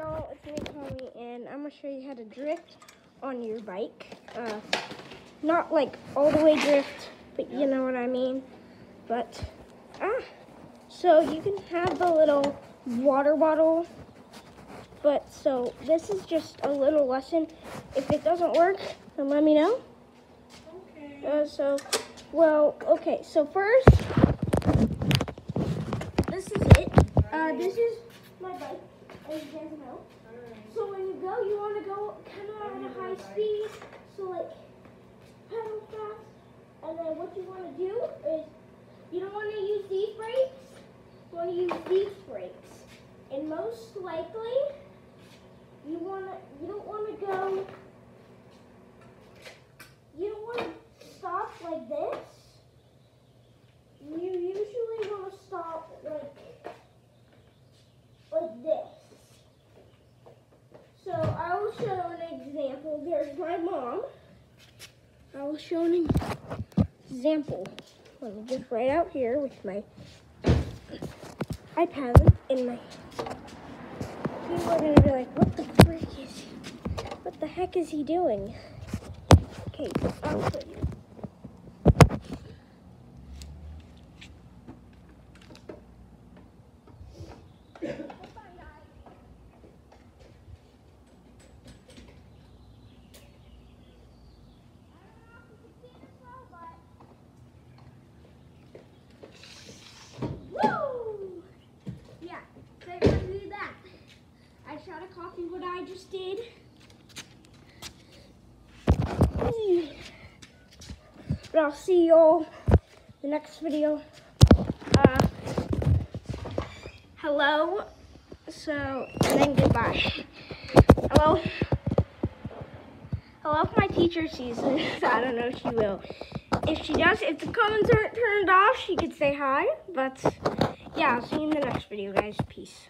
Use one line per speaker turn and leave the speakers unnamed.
y'all, it's me Tommy and I'm gonna show you how to drift on your bike. Uh, not like all the way drift, but you know what I mean. But ah, so you can have the little water bottle. But so this is just a little lesson. If it doesn't work, then let me know.
Okay.
Uh, so, well, okay. So first, this is it. Uh, this is my bike, as you guys know. So when you go, you want to go kind of at a high speed. So like pedal fast, and then what you want to do is you don't want to use these brakes. You want to use these brakes, and most likely you want to you don't want to go. You don't want to stop like this. You usually want to stop like like this. So I will show an example. There's my mom. I will show an example. Let me just write out here with my iPad in my. People are gonna be like, "What the frick is? He? What the heck is he doing?" Okay, I'll show you. Woo! Yeah, so I'm gonna do that. I try to copy what I just did. But I'll see y'all the next video. Uh, hello. So, and then goodbye. Hello. Hello if my teacher sees this. I don't know if she will. If she does, if the comments aren't turned off, she could say hi. But yeah, I'll see you in the next video, guys. Peace.